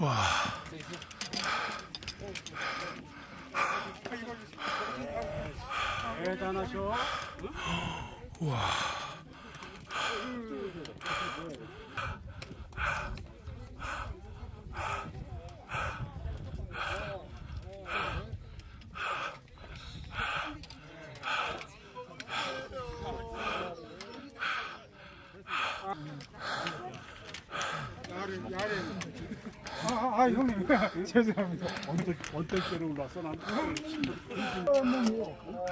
와. 와. 아, 아, 아, 형님. 죄송합니다. 언덕 언덕대로 올라서 난. 어, 뭐, 뭐.